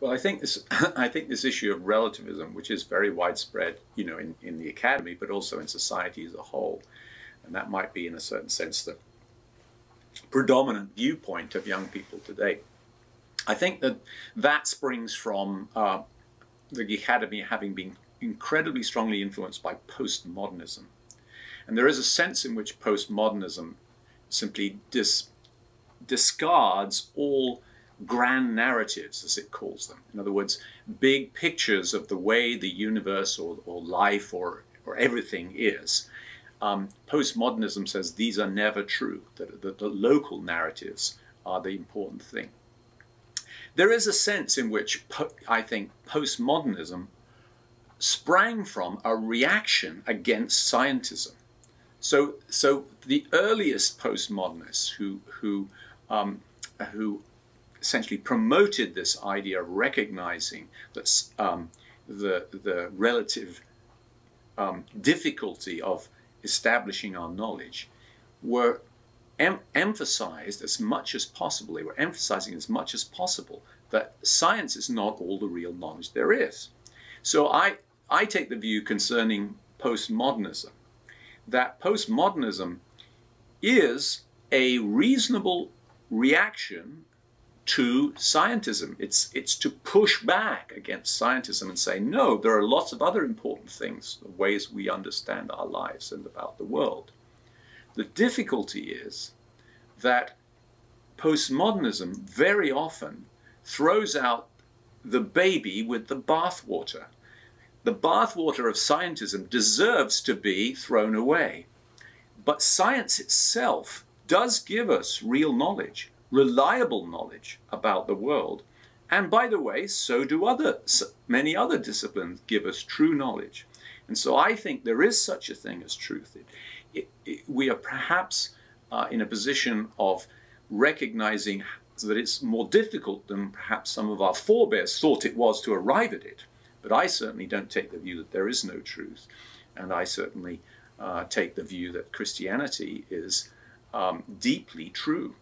Well, I think this I think this issue of relativism, which is very widespread, you know, in, in the academy, but also in society as a whole, and that might be in a certain sense the predominant viewpoint of young people today. I think that that springs from uh, the academy having been incredibly strongly influenced by postmodernism. And there is a sense in which postmodernism simply dis discards all grand narratives, as it calls them. In other words, big pictures of the way the universe or, or life or, or everything is. Um, postmodernism says these are never true, that, that the local narratives are the important thing. There is a sense in which I think postmodernism sprang from a reaction against scientism. So, so the earliest postmodernists who, who, um, who essentially promoted this idea of recognizing that um, the, the relative um, difficulty of establishing our knowledge were em emphasized as much as possible. They were emphasizing as much as possible that science is not all the real knowledge there is. So I, I take the view concerning postmodernism that postmodernism is a reasonable reaction to scientism. It's, it's to push back against scientism and say, no, there are lots of other important things, the ways we understand our lives and about the world. The difficulty is that postmodernism very often throws out the baby with the bathwater. The bathwater of scientism deserves to be thrown away. But science itself does give us real knowledge reliable knowledge about the world. And by the way, so do other, many other disciplines give us true knowledge. And so I think there is such a thing as truth. It, it, it, we are perhaps uh, in a position of recognizing that it's more difficult than perhaps some of our forebears thought it was to arrive at it. But I certainly don't take the view that there is no truth. And I certainly uh, take the view that Christianity is um, deeply true